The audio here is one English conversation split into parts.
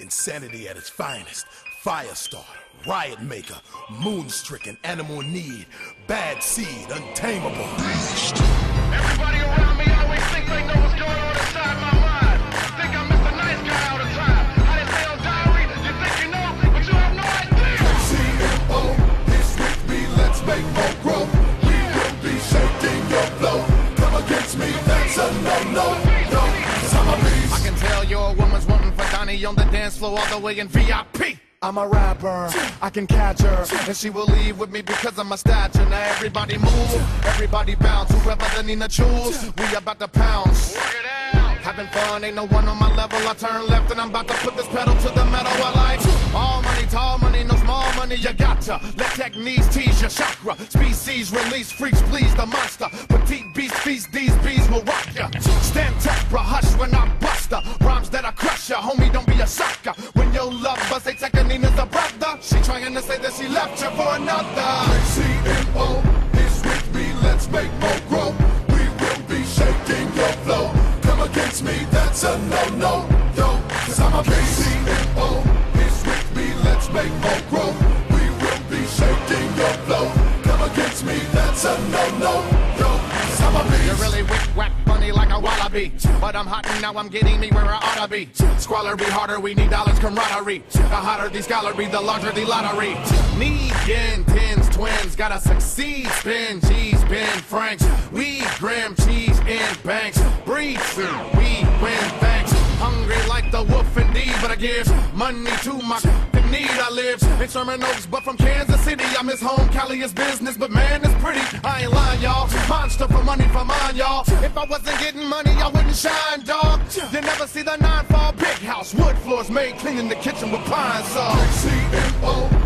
Insanity at its finest. Firestarter, riot maker, moon-stricken, animal need, bad seed, untamable. Everybody around me always think they know what's going on inside my mind. Think I'm Mr. Nice Guy all the time. Say on diary, you think you know, but you have no idea. CMO is with me, let's make more grow. We will be shaking your flow. Come against me, that's a no-no. On the dance floor all the way in VIP. I'm a rapper, I can catch her, and she will leave with me because of my stature. Now everybody move, everybody bounce, whoever the Nina choose, we about to pounce. Having fun, ain't no one on my level. I turn left and I'm about to put this pedal to the metal. I like all money, tall money, no small money. You gotcha. Let techniques tease your chakra. Species release freaks, please the monster. Petite beast feast, these bees will rock ya. Trying to say that she left you for another. CMO is with me, let's make more grow. We will be shaking your flow. Like. But I'm hot and now I'm getting me where I oughta be. Squalor be harder, we need dollars camaraderie. The hotter the scholarly, the larger the lottery. Need yen, tens, twins, gotta succeed. Spin, cheese, Ben, Franks. We grim cheese in banks. Breathe, through, we win thanks. Hungry like the wolf indeed, but I give money to my. I in Sherman Oaks, but from Kansas City. I miss home, Cali is business, but man, it's pretty. I ain't lying, y'all. Monster for money for mine, y'all. If I wasn't getting money, I wouldn't shine, dog. You never see the nine fall big house, wood floors made, cleaning the kitchen with pine saw. CMO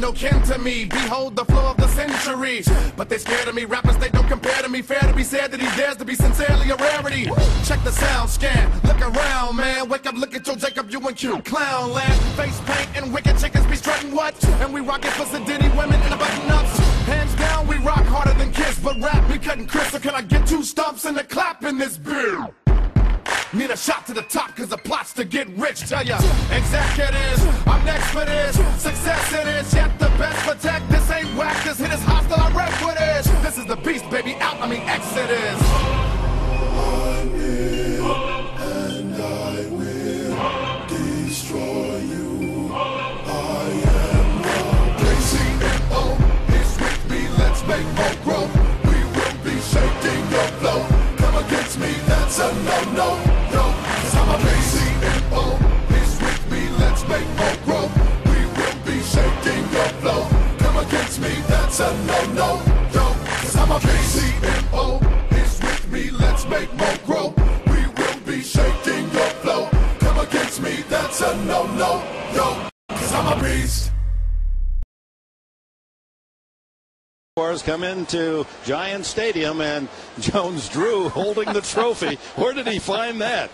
no kin to me. Behold the flow of the century. But they scared of me. Rappers, they don't compare to me. Fair to be said that he dares to be sincerely a rarity. Check the sound scan. Look around, man. Wake up, look at your Jacob, you and Q. Clown land. Face paint and wicked chickens be strutting what? And we rockin' for Sedity women in the button ups. Hands down, we rock harder than Kiss. But rap, we cutting Chris. Can I get two stumps and a clap in this beer? Need a shot to the top cause the plot's to get rich. Tell ya, executives, I'm next for this. Success it is, yet the best protect. This ain't whack, this hit is hostile, I wreck with it. This is the beast, baby, out, I mean Exodus. And make more grow. We will be shaking your flow. Come against me, that's a no-no. Yo, cause I'm a beast. CMO with me, let's make more grow. We will be shaking your flow. Come against me, that's a no-no. Yo, cause I'm a beast. Come into Giant Stadium and Jones Drew holding the trophy. Where did he find that?